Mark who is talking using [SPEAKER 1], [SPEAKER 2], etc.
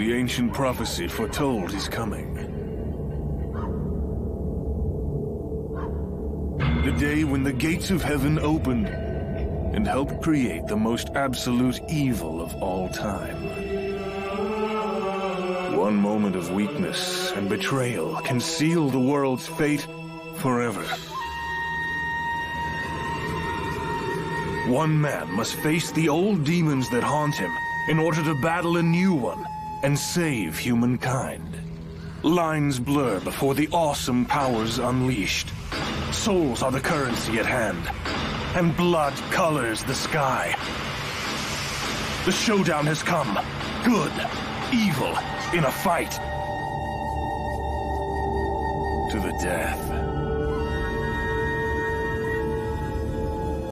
[SPEAKER 1] The ancient prophecy foretold his coming. The day when the gates of heaven opened and helped create the most absolute evil of all time. One moment of weakness and betrayal can seal the world's fate forever. One man must face the old demons that haunt him in order to battle a new one and save humankind. Lines blur before the awesome powers unleashed. Souls are the currency at hand, and blood colors the sky. The showdown has come. Good, evil, in a fight. To the death.